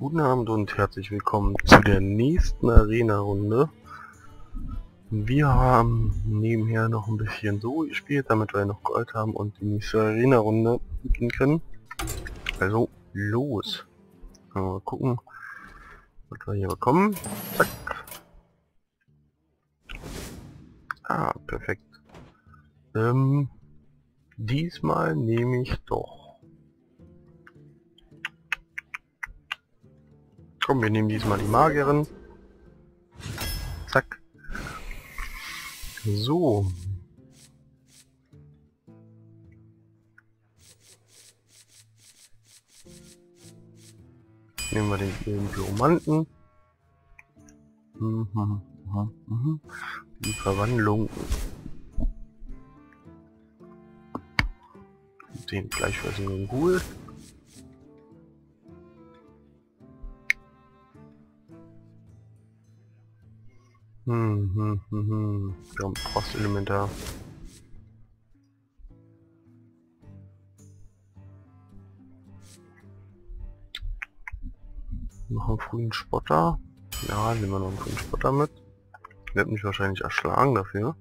Guten Abend und herzlich willkommen zu der nächsten Arena-Runde. Wir haben nebenher noch ein bisschen so gespielt, damit wir noch Gold haben und die nächste Arena-Runde beginnen können. Also, los! Mal gucken, was wir hier bekommen. Zack. Ah, perfekt. Ähm, diesmal nehme ich doch Komm, wir nehmen diesmal die Magierin. Zack. So. Nehmen wir den, den Pyromanten. Mhm, mhm, mhm. Die Verwandlung. Den gleichweise Ghoul. Hm, hm, hm, hm. Wir haben Frostelementar. Noch einen frühen Spotter. Ja, nehmen wir noch einen frühen Spotter mit. Wird mich wahrscheinlich erschlagen dafür.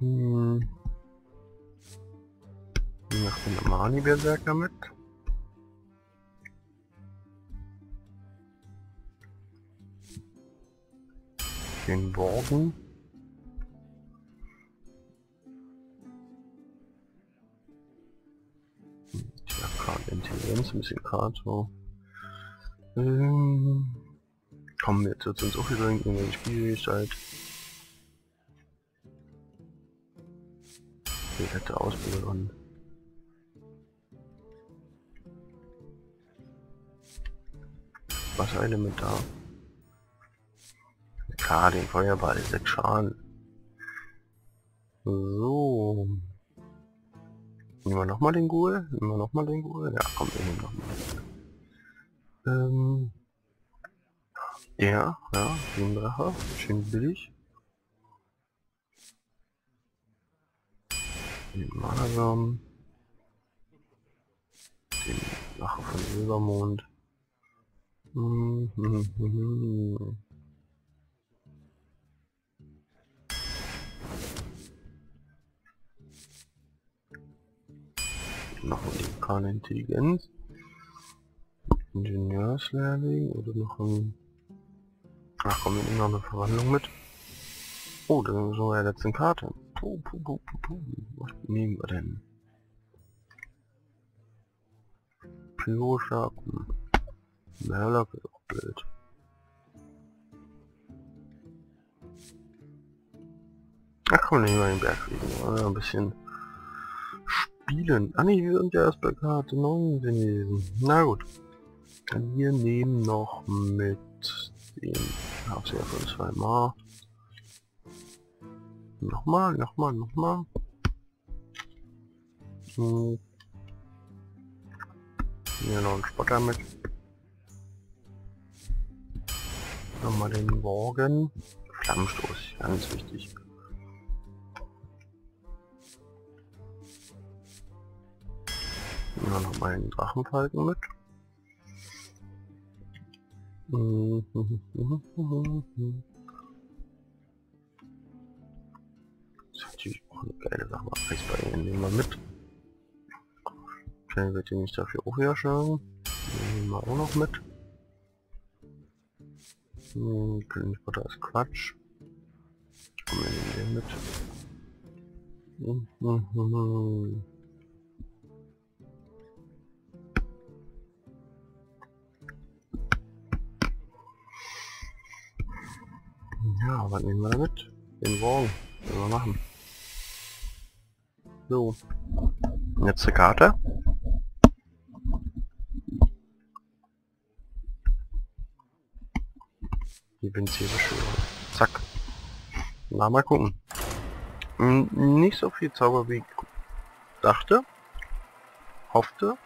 Hm. Noch den Amani-Berserker mit. Den Worgen. Tja, gerade Intelligenz, ein bisschen Kato. Ähm, kommen jetzt uns auch wieder die Spielgestalt. Die hätte Ausbilderin. Wasserelementar. Den Feuerball, 6 Schaden. So. Nehmen wir nochmal den Ghoul? Nehmen wir nochmal den Ghoul? Ja, komm, wir nehmen nochmal. Ähm. Ja, ja, den Drache. Schön billig. Den Marsam. Den Drache von Silbermond. Hm, hm, hm, hm. noch keine Intelligenz. Ingenieurslehrling oder noch ein... Ach komm, wir nehmen noch eine Verwandlung mit. Oh, das ist so der letzten Karte. Puh, puh, puh, puh, puh. Was nehmen wir denn? Pyro-Schaden. Mörlock ist auch blöd. Ach komm, nehmen wir den Berg fliegen. Ein bisschen spielen. Ah ne, wir sind ja erst bei Karte 9 gewesen. Na gut. Dann wir nehmen noch mit dem Aufseher von zweimal. Nochmal, nochmal, nochmal. Hm. Hier noch ein Spotter mit. Nochmal den Morgen. Flammenstoß, ganz wichtig. Nehmen wir noch mal einen Drachenfalken mit. Das ist natürlich auch eine geile Sache. Eisbein nehmen wir mit. Schnell wird ihr nicht dafür auch wieder schlagen. Nehmen wir auch noch mit. Hm, Königsbutter ist Quatsch. Komm, wir nehmen den mit. Ja, was nehmen wir damit? Den Wagen. Was wir machen? So. Jetzt die Karte. Die Benzierbeschwörung. Zack. Na, mal gucken. Hm, nicht so viel Zauber wie dachte. Hoffte.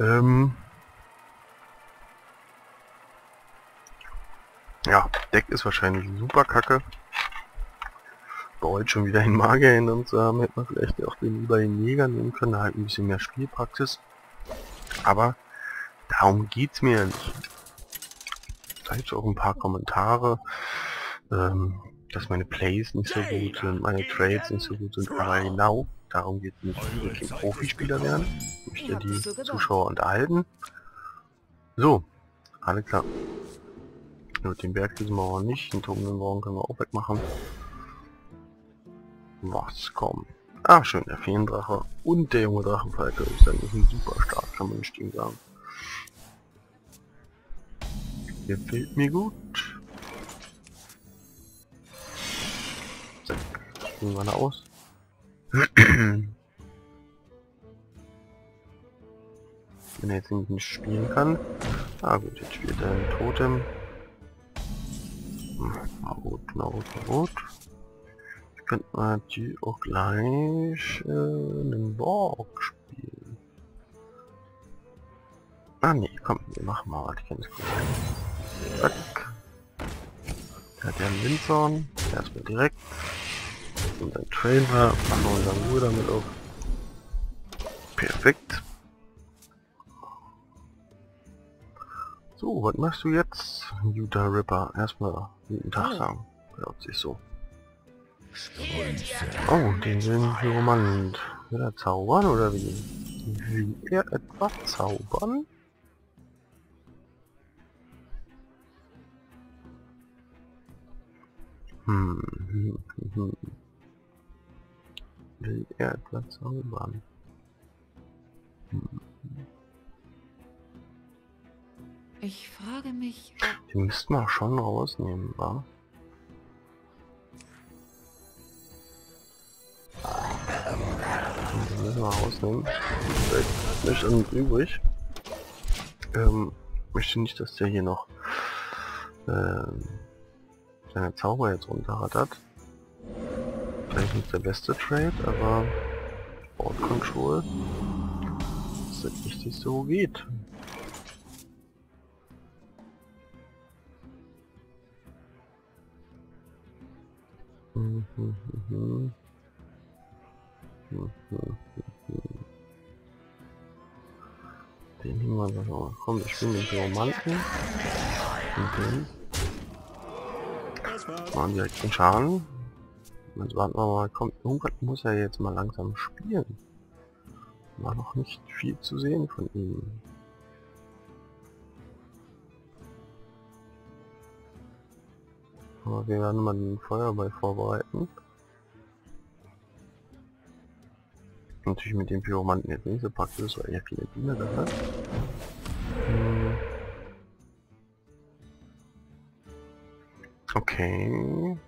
Ähm, Ja, Deck ist wahrscheinlich super kacke. Bei heute schon wieder einen Magier in uns haben, hätte man vielleicht auch den über den Jäger nehmen können, halt ein bisschen mehr Spielpraxis. Aber Darum geht's mir nicht. Vielleicht auch ein paar Kommentare, ähm, dass meine Plays nicht so gut sind, meine Trades nicht so gut sind, aber genau darum geht es nicht. Ich möchte Profispieler werden, möchte die Zuschauer unterhalten. So, alle klar. Mit dem Berg diesen Mauer nicht, den Tunnelmauern können wir auch wegmachen. Was kommt? Ah, schön, der Feendrache und der junge Drachenfalke ist eigentlich ein super stark, kann man nicht sagen. Gefällt mir gut. Zack, springen wir da aus. Wenn er jetzt nicht spielen kann. Ah gut, jetzt spielt er ein Totem. Na gut, na gut, na gut. Ich könnte natürlich auch gleich äh, einen Borg spielen. Ah nee, komm, wir machen mal was. Das gut Zack. Der hat ja einen Windsorn. Erstmal direkt. Und ein Trainer. Machen wir unseren Ruhe damit auf. Perfekt. So, was machst du jetzt? Utah Ripper. Erstmal guten Tag sagen. Glaubt sich so. Oh, den sind Pyromant. Will er zaubern oder wie? Will er etwas zaubern? Hm, hm, hm, hm. Will er etwas zaubern? Ich frage mich. Den müssten wir schon rausnehmen, wa? Den müssen wir rausnehmen. Vielleicht nicht an übrig. Ähm, möchte nicht, dass der hier noch ähm, seine Zauber jetzt runterrattert. Vielleicht nicht der beste Trade, aber Board Control ist das richtig so geht. Den nehmen wir noch. Komm, wir spielen den Pyromanten. Und den. Machen direkt den Schaden. Jetzt warten wir mal, kommt, irgendwann muss er jetzt mal langsam spielen. War noch nicht viel zu sehen von ihm. Aber wir werden mal den Feuerball vorbereiten. Natürlich mit dem Pyromanten jetzt nicht so praktisch, weil er viele Diener da hat. Hm. Okay.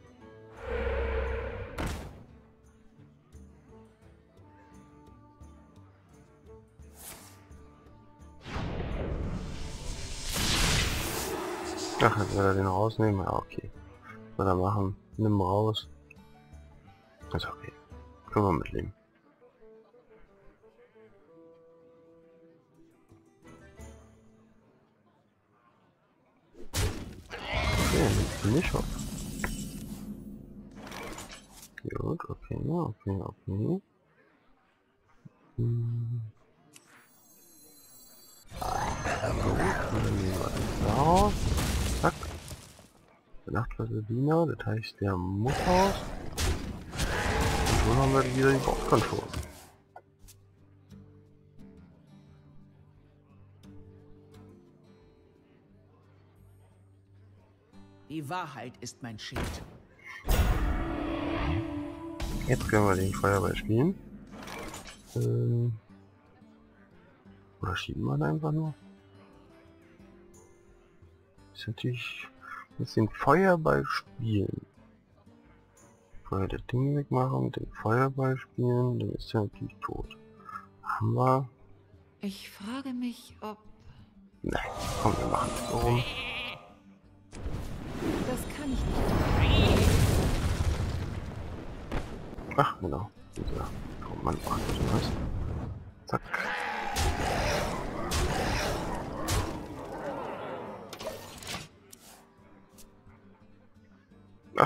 Ach, jetzt will er den rausnehmen? Ja, okay. Was er machen? Nimm raus. Ist okay. Können wir mitleben. Okay, nicht auf. Gut, okay, okay, okay. Hm. Der Nachtwasser Diener, das heißt der muss raus. Und schon haben wir wieder die Bordcontrol. Die Wahrheit ist mein Schild. Jetzt können wir den Feuerball spielen. Ähm oder schieben wir einfach nur? Ist natürlich den Feuerball spielen. Vorher das Ding wegmachen, den Feuerball spielen, dann ist er natürlich tot. Haben wir? Ich frage mich, ob... Nein, komm, wir machen es so rum. Das kann ich nicht. Ach, genau. Dieser was. Zack.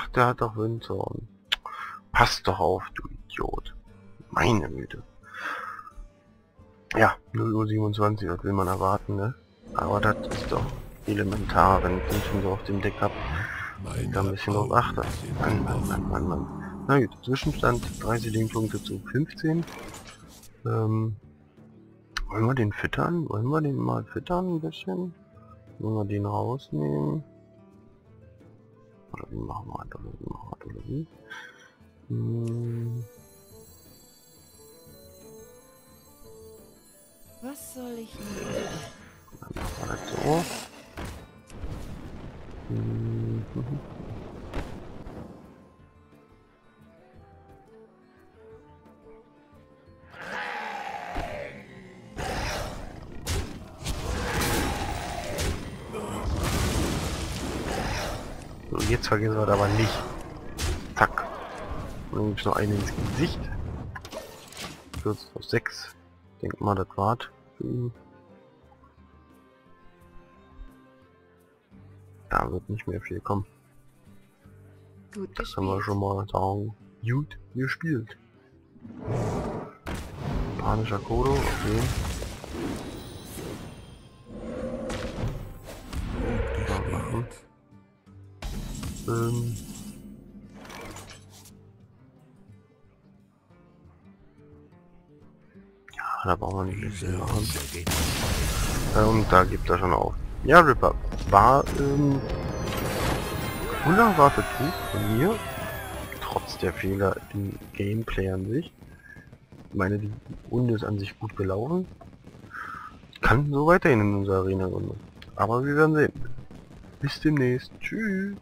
Ach, der hat doch Windhorn. Pass doch auf, du Idiot. Meine Güte. Ja, 0 Uhr 27, was will man erwarten, ne? Aber das ist doch elementar, wenn ich den schon so auf dem Deck habe. Ich da ein bisschen drauf achte. Mann, Mann, Mann, Mann, Mann. Na gut, Zwischenstand 30 Lebenpunkte zu 15. Ähm, wollen wir den füttern? Wollen wir den mal füttern ein bisschen? Wollen wir den rausnehmen? Wie machen wir wie machen wir wie? Hm, Was soll ich nehmen? dann machen wir das so. Hm, jetzt vergessen wir das aber nicht. Zack. Und dann gibt's noch einen ins Gesicht. 14 auf 6. Denk mal, das war's für ihn. Da wird nicht mehr viel kommen. Gut Das können wir schon mal sagen. Gut gespielt. Panischer Kodo, okay. Machen. Ähm. Ja, da brauchen wir nicht machen. Äh, und da gibt er schon auf. Ja, Ripper. War, ähm, wunderbar Betrug von mir. Trotz der Fehler im Gameplay an sich. Ich meine, die Runde ist an sich gut gelaufen. Kann so weiterhin in unserer Arena-Runde. Aber wir werden sehen. Bis demnächst. Tschüss.